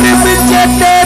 Let me get.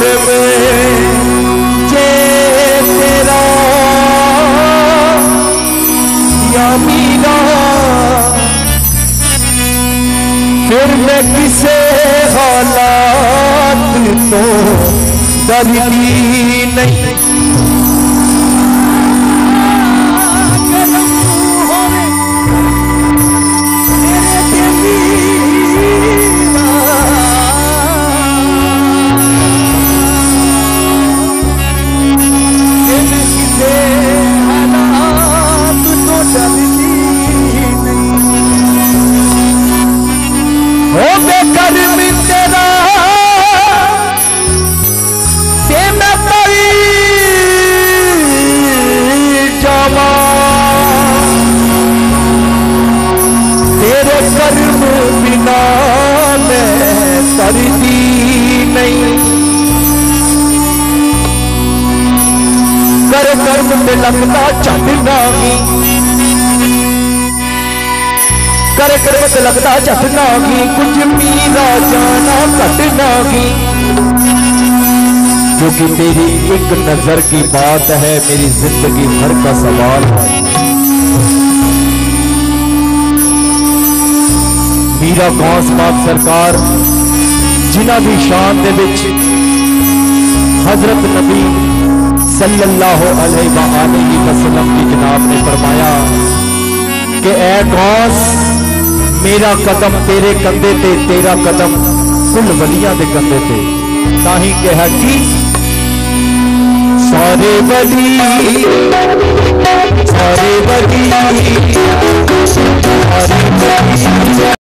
وہ میں تیرا یا مینا۔ پھر میں کسے حالات تو ڈرتی نہیں۔ نہیں کر کرم تے لگتا چڑھنا گی کر کرم تے لگتا چڑھنا گی کچھ میرا جانا کٹنا گی کیونکہ تیری ایک نظر کی بات ہے میری زندگی بھر کا سوال ہے میرا غوث پاک سرکار جنہ دی شان دے وچ حضرت نبی صلی اللہ علیہ وآلہ وسلم کی جناب نے فرمایا کہ اے غوث، میرا قدم تیرے کندھے تے، تیرا قدم کل ولیاں دے کندھے تے۔ تاہی کہا کہ سارے ولی سارے ولی سارے ولی۔